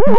you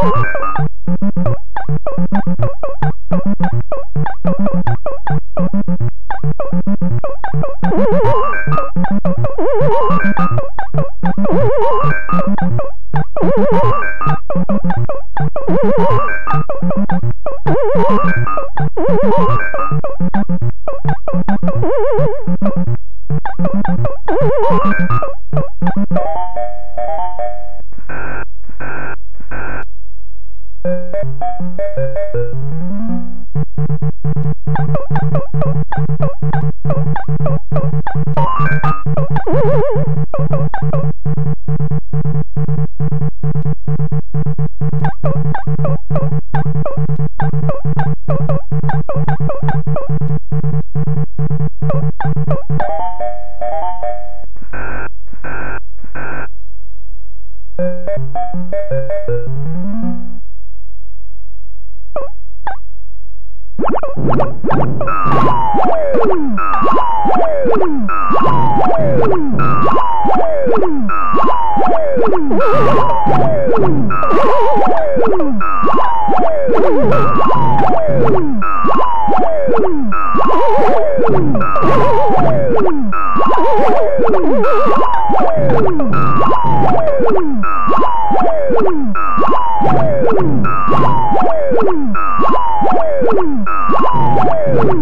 What? Woo! Woo!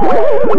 What?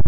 you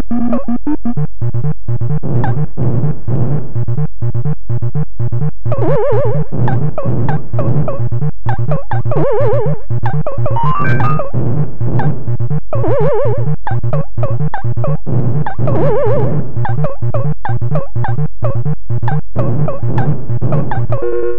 you